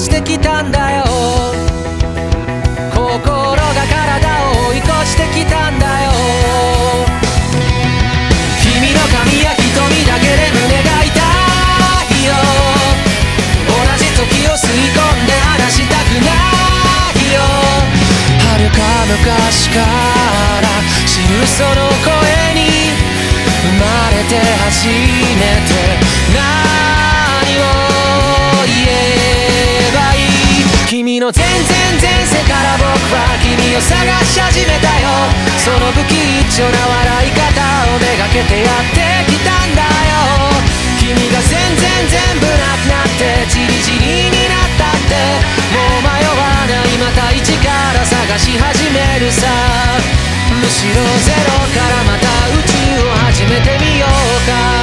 してきたんだよ。心が体を追い越してきたんだよ。君の髪や瞳だけで胸が痛いよ。同じ時を吸い込んで話したくないよ。遥か昔から知るその声に生まれて初めて何の全然前世から僕は君を探し始めたよ。その不吉祥な笑い方をめがけてやってきたんだよ。君が全然全部なくなってチリチリになったって。もう迷わないまた一から探し始めるさ。むしろゼロからまた宇宙を始めてみようか。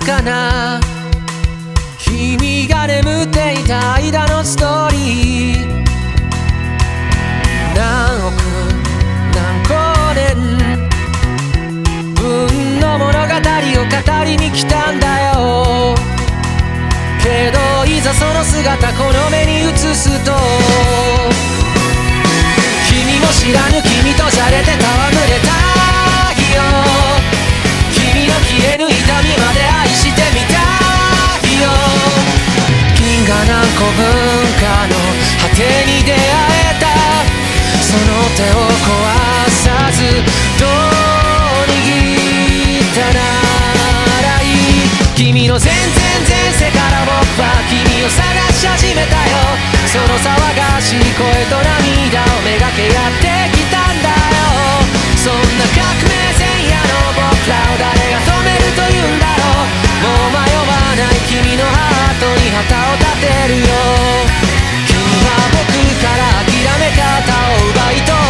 かな。君が眠っていた間のストーリー。何億何光年。分の物語を語りに来たんだよ。けどいざその姿この目に映すと。君も知らぬ君とじゃれて戯れた。河何個分かの果てに出会えたその手を壊さずどう握ったならいい君の全然前世から僕は君を探し始めたよその騒がしい声と涙をめがけやってきたんだよそんな革命前夜の僕らを誰が止めるというんだろうもう迷わない君の旗を立てるよ。君は僕から諦め方を奪い取る。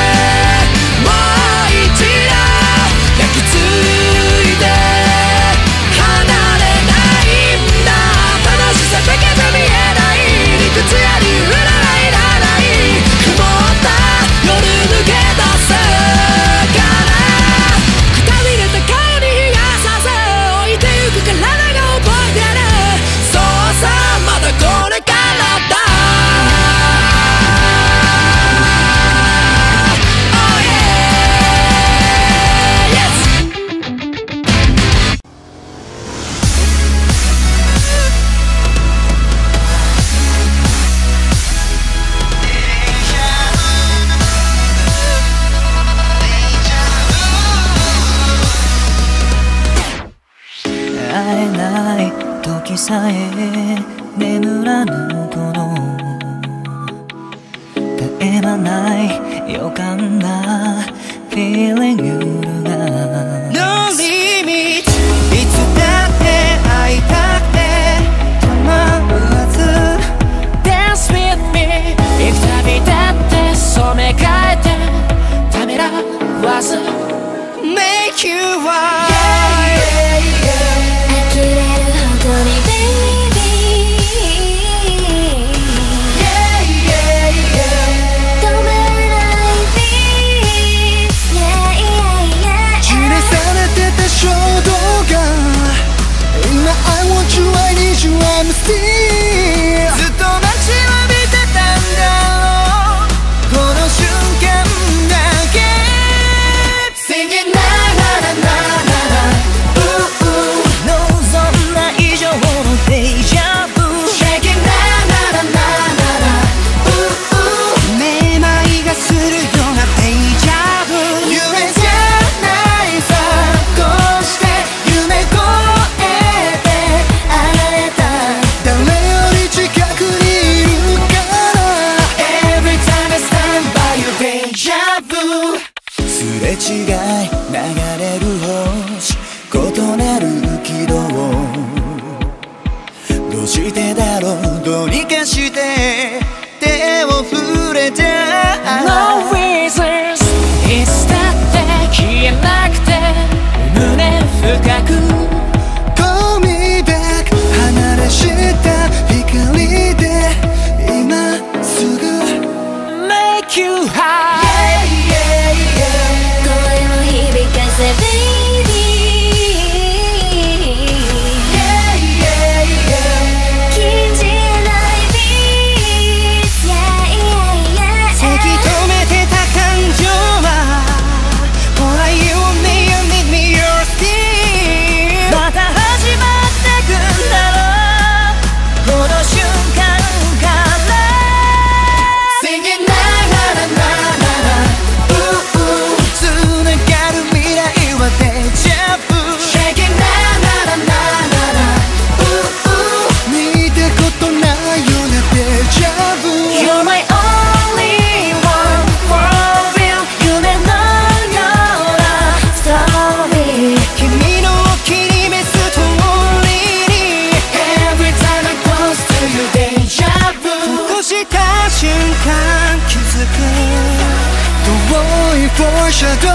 シャドウ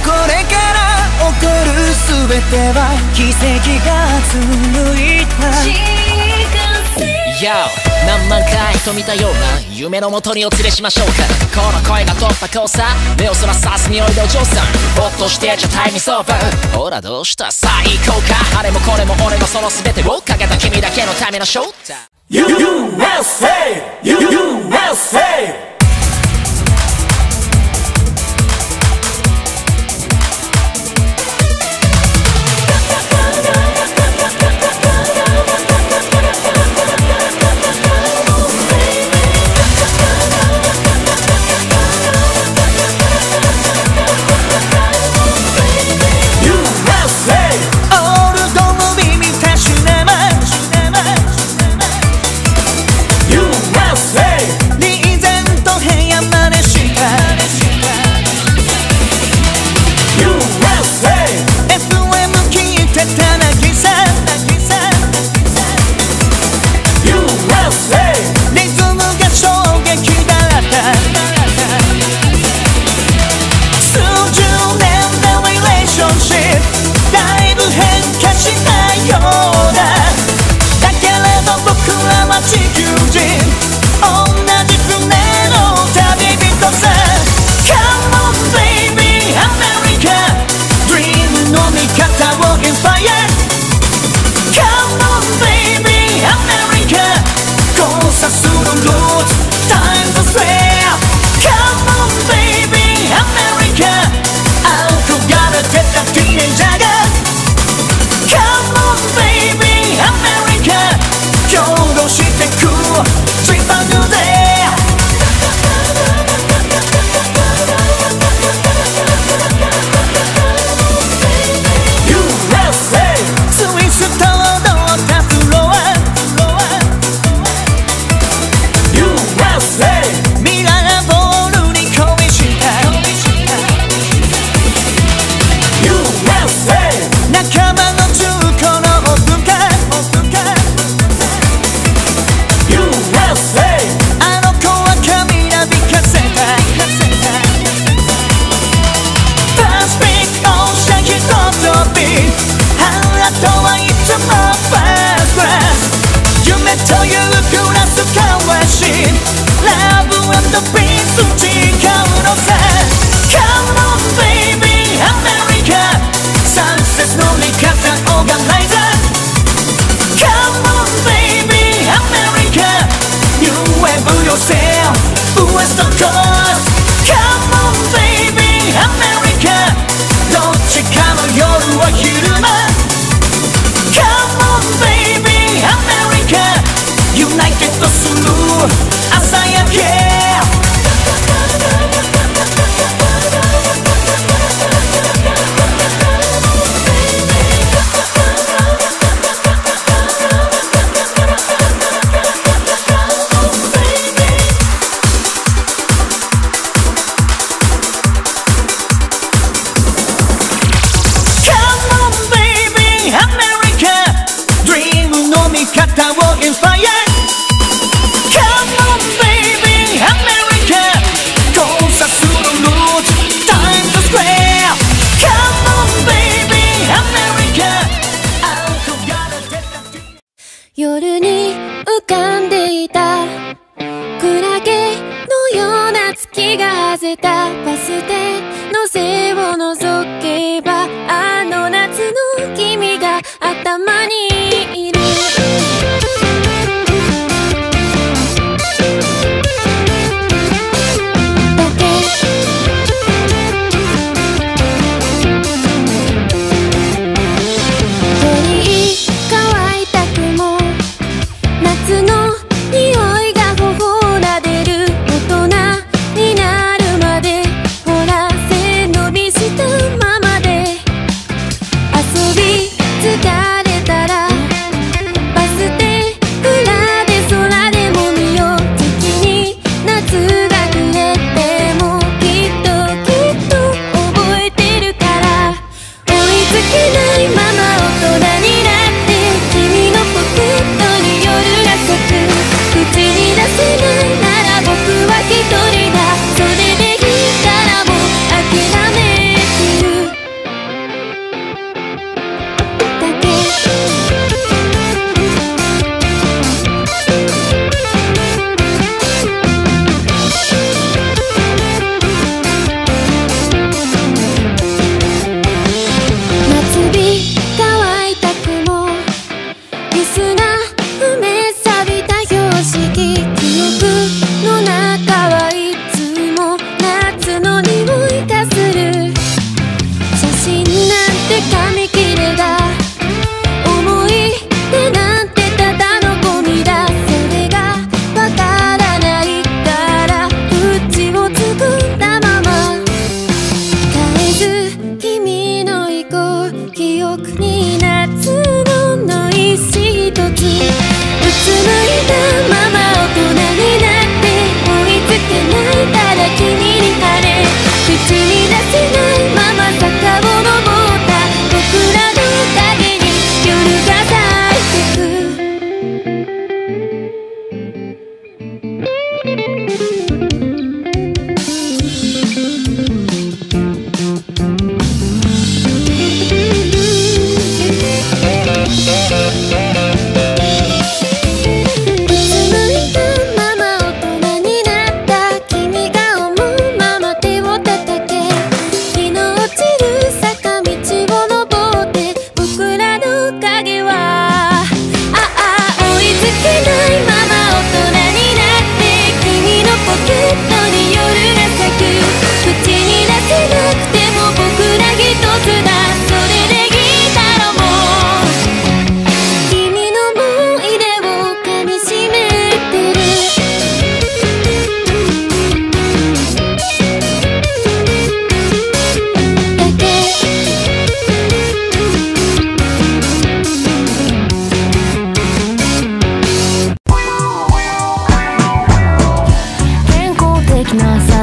これから起こる全ては奇跡が紡いだ。Yo 何万回と見たような夢のもとにお連れしましょうか。この声が突破交差。目をそらさす匂いでお嬢さん。ぼっとしてじゃタイムソーバー。ほらどうした？さあ行こうか。あれもこれも俺のその全てをかけた君だけのためのショータ。USA! USA!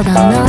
だな。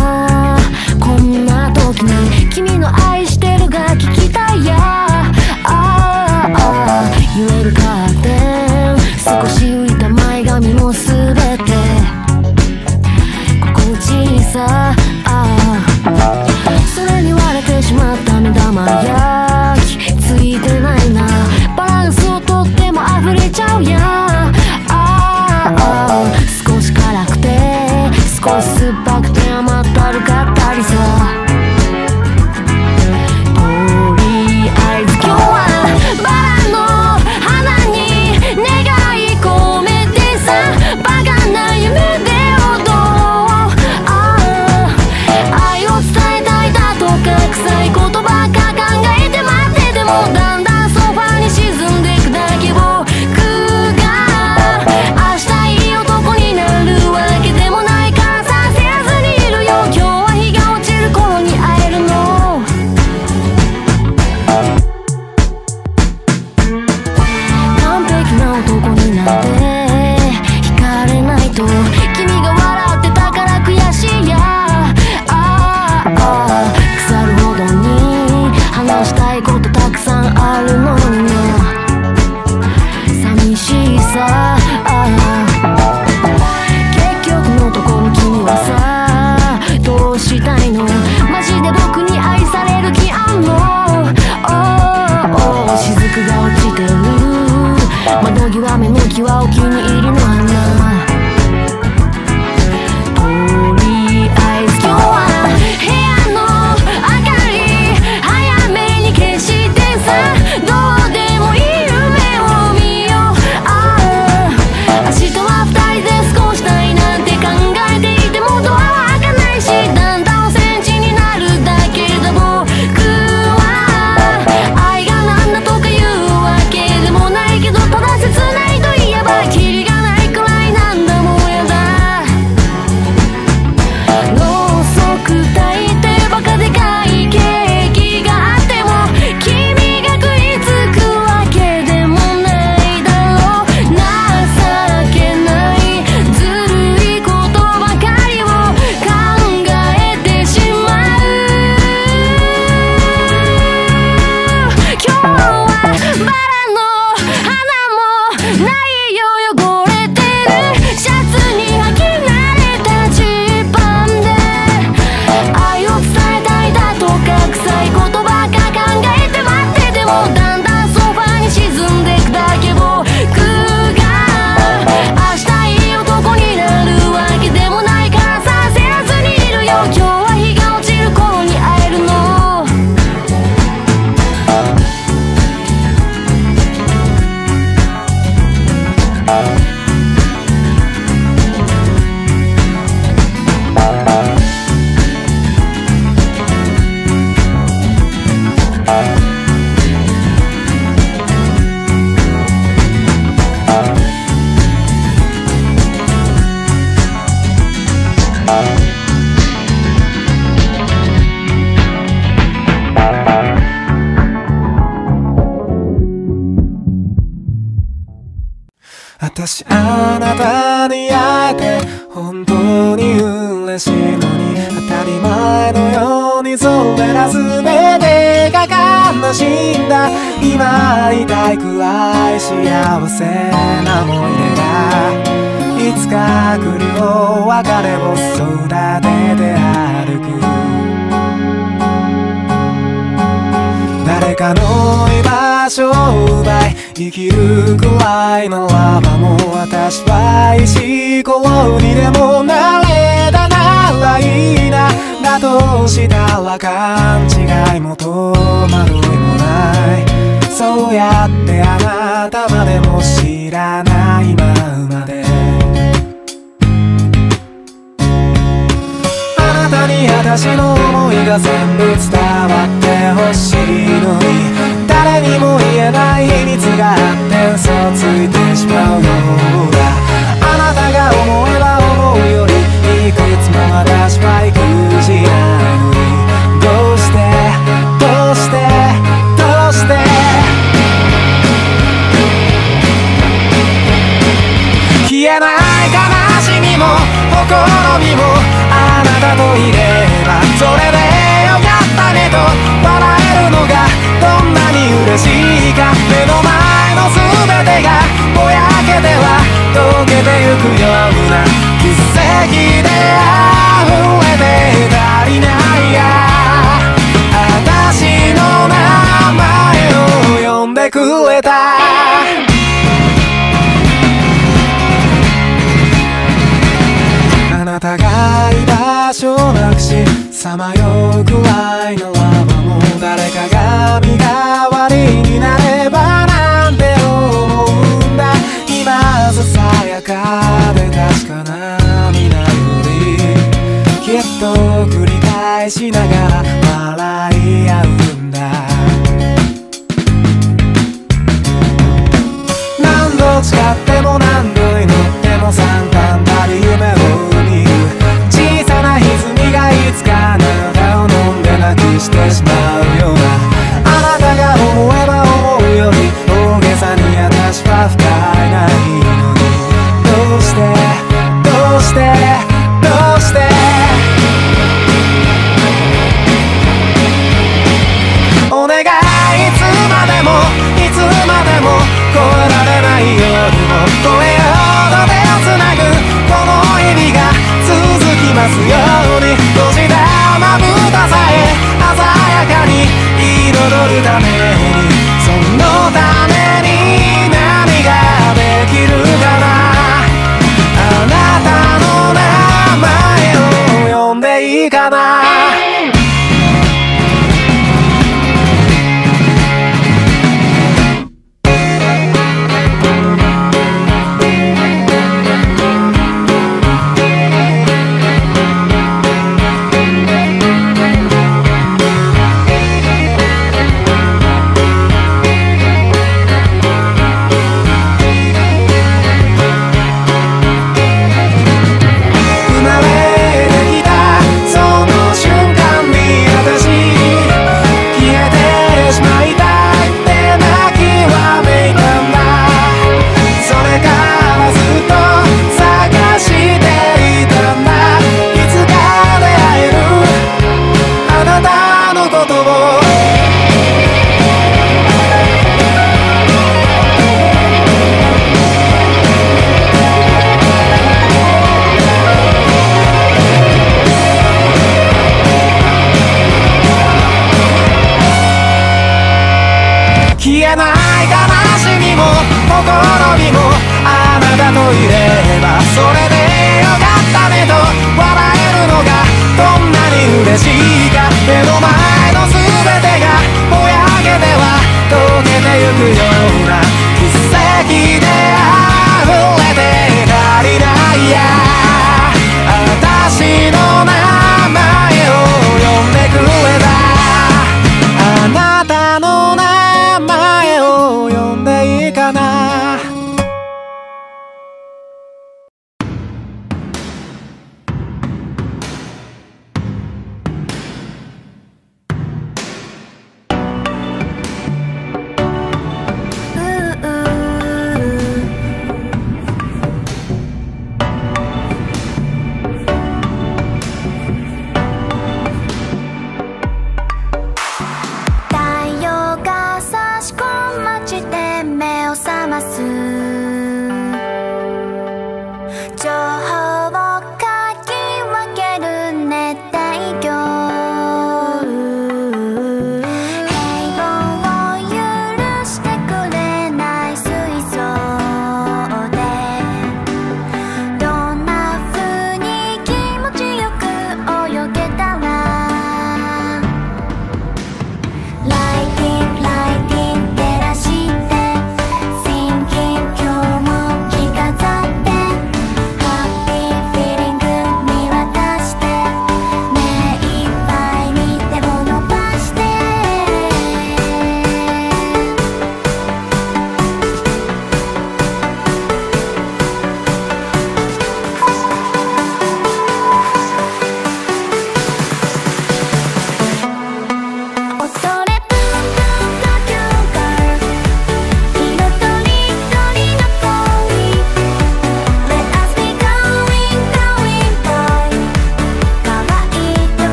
あなたに会えて本当に嬉しいのに当たり前のようにそれら全てが悲しんだ今会いたいくらい幸せな思い出がいつか来るよ別れを育てて歩くかの居場所を奪い生きるくらいならばもう私は石ころにでもなれたな。らいいなだとしたら勘違いも戸惑いもない。そうやってあなたまでも知らないままで。私の思いが全部伝わってほしいの。に誰にも言えない秘密があって嘘ついてしまうよ。うだあなたが思えば思うよりいくつも私は育児なのにどうして？どうして？どうして消えない悲しみもほころびもあなたといれそれでよかったねと笑えるのがどんなに嬉しいか目の前の全てがぼやけては溶けてゆくような奇跡で溢れて足りないや私の名前を呼んでくれたあなたが居場所なさまようくらい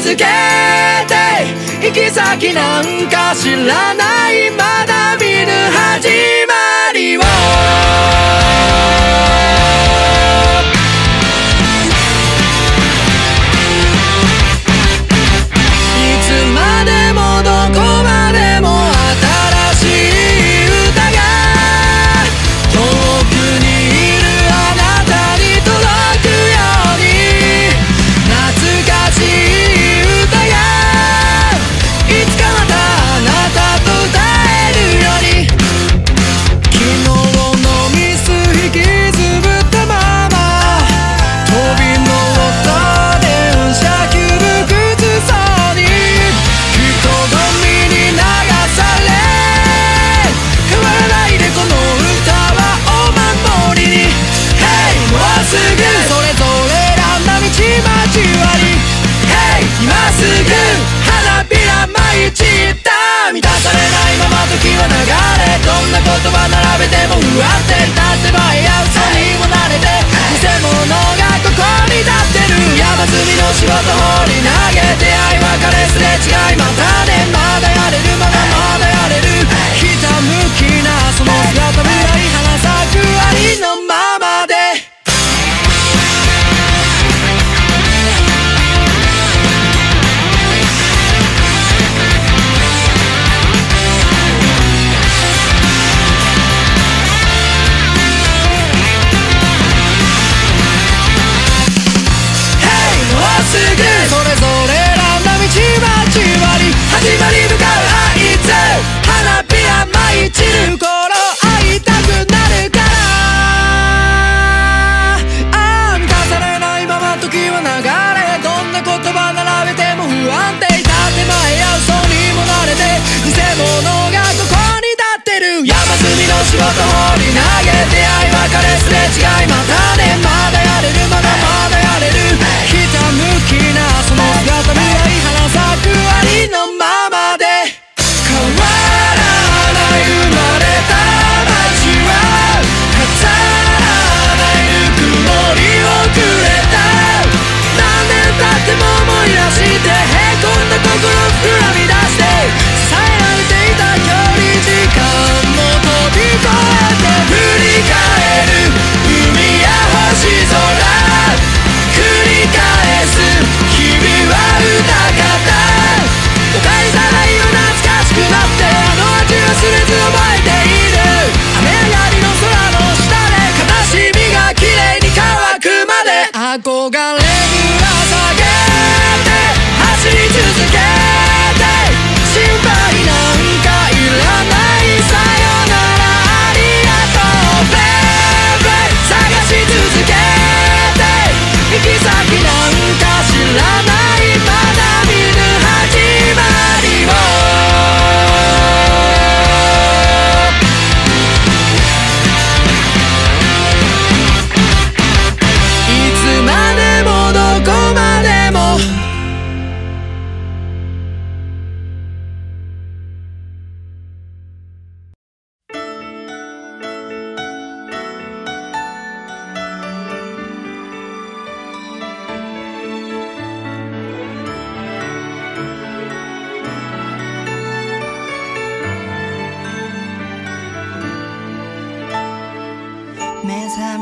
続けて行き先なんか知らない。まだ見ぬ始まりを。時は流れどんな言葉並べても不安定立ってバやアにも慣れて偽物がここに立ってる。山積みの仕事放り投げ出会い別れすれ違いまたねまだやれるまだまだ。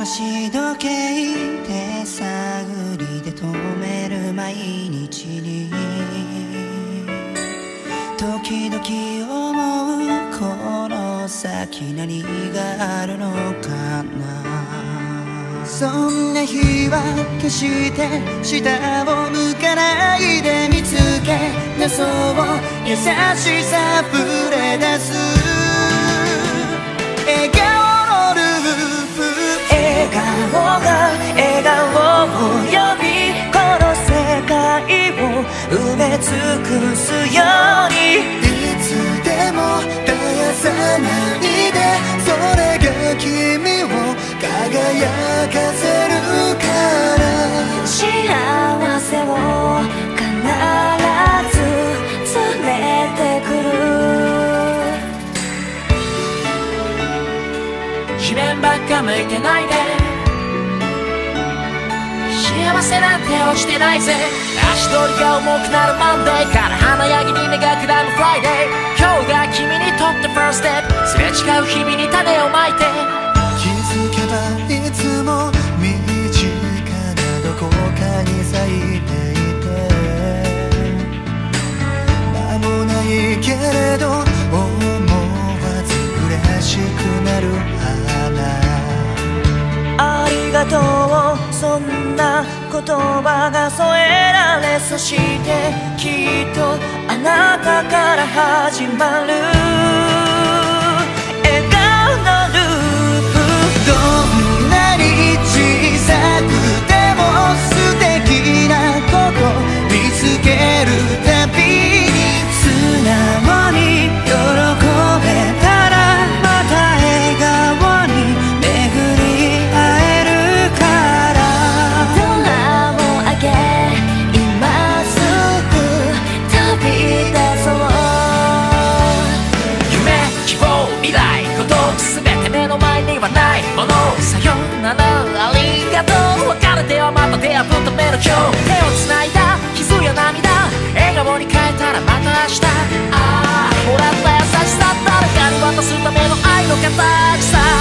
し時計で探りで止める毎日に時々思うこの先何があるのかな？そんな日は決して下を向かないで見つけなそう優しさ溢れ出す君を輝かせるから。幸せを必ず連れてくる。地面ばっか向いてないで。幸せなんて落ちてないぜ。足取りが重くなる Monday から華やぎに目がくらむ Friday今日が君にとって first step すれ違う日々に種をまいて。気づけばいつも身近などこかに咲いていて。間もないけれど思わず嬉しくなる花。ありがとうそんな言葉が添えられそしてきっとあなたから始まる。今日手をつないだ傷や涙笑顔に変えたらまた明日。ああもらった優しさ誰かに渡すための愛の形さ「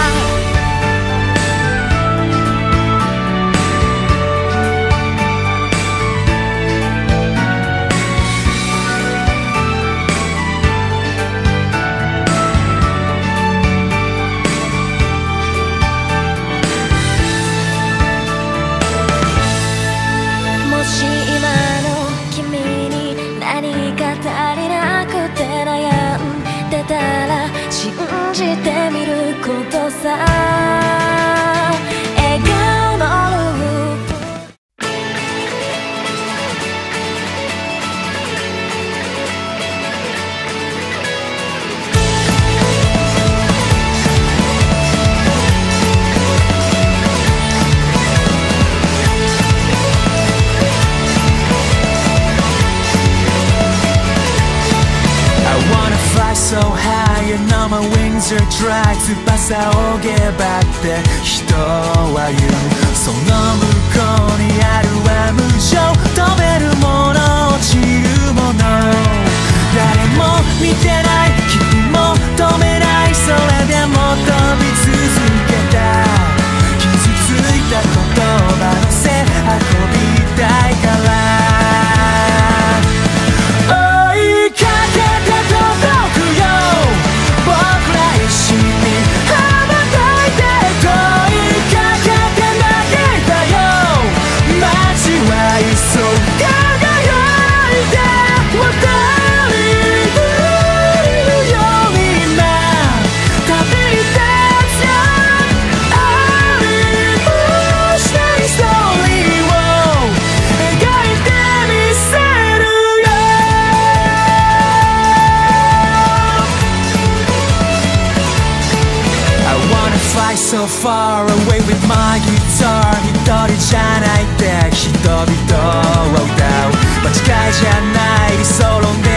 and all my wings are dry. 翼をげばって人は言う。その向こうにあるは無情飛べるもの落ちるもの誰も見てない。君も止めない。それでも飛び続けた傷ついた言葉のせ運びマイギター一人じゃないって人々は歌う。間違いじゃない理想論で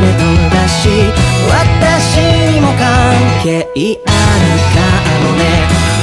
金とだし私にも関係あるかもね。